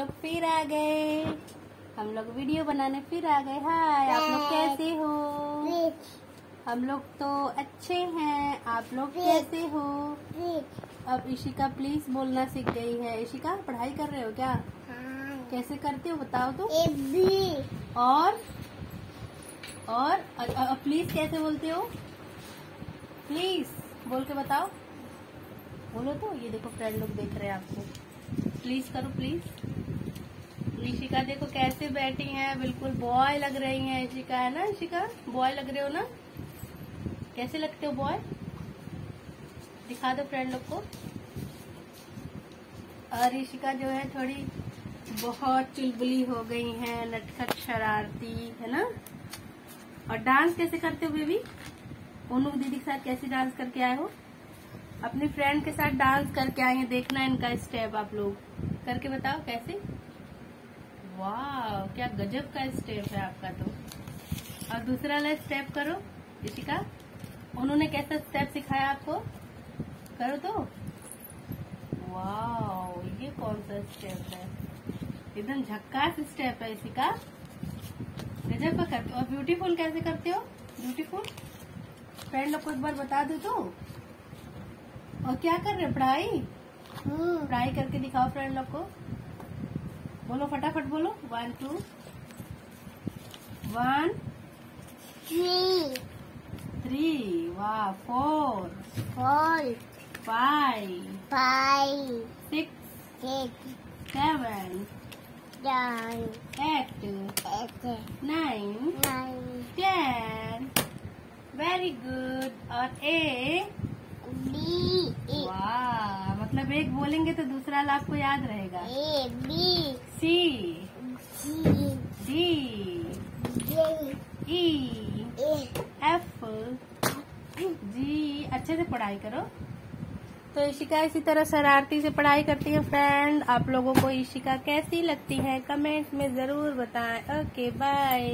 लोग फिर आ गए। हम लोग वीडियो बनाने फिर आ गए। हाय आप लोग कैसे हो? हम लोग तो अच्छे हैं। आप लोग कैसे हो? अब इशिका प्लीज़ बोलना सीख गई है। इशिका पढ़ाई कर रहे हो क्या? कैसे करते हो बताओ तो। और और प्लीज़ कैसे बोलते हो? प्लीज़ बोल के बताओ। बोलो तो ये देखो फ्रेंड लोग देख रहे हैं आपको। प्लीज़ करो प्लीज़ ऋषिका, देखो कैसे बैठी हैं, बिल्कुल बॉय लग रही हैं, ऋषिका, है ना ऋषिका? बॉय लग रहे हो ना? कैसे लगते हो बॉय दिखा दो फ्रेंड लोग को। और ऋषिका जो है थोड़ी बहुत चुलबुली हो गई है, नटखट शरारती, है ना? और डांस कैसे करते हो बेबी ओनू दीदी के साथ कैसे डांस करके आए हो? अपनी फ्रेंड के साथ डांस करके आए हैं, देखना इनका स्टेप आप लोग। करके बताओ कैसे? वाह क्या गजब का स्टेप है आपका तो। और दूसरा वाला स्टेप करो ऋषिका उन्होंने कैसा स्टेप सिखाया आपको? करो तो। वाह ये कौन सा स्टेप है? एकदम झक्कास स्टेप है इसी का गजब का करते हो। और ब्यूटीफुल कैसे करते हो? ब्यूटीफुल फ्रेंड लोग को एक बार बता दो तो। और क्या कर रहे पढ़ाई? हम्म। पढ़ाई करके दिखाओ फ्रेंड लोग को। बोलो फटाफट बोलो। One two one three three वाह four four five five six seven nine eight eight nine nine ten very good और ए बी वाह मतलब एक बोलेंगे तो दूसरा लाभ को याद रहेगा। A B. C. D. E. F. G. अच्छे से पढ़ाई करो। तो ईशिका इसी तरह शरारती से पढ़ाई करती है। फ्रेंड आप लोगों को ईशिका कैसी लगती है? कमेंट में ज़रूर बताएँ। Okay bye.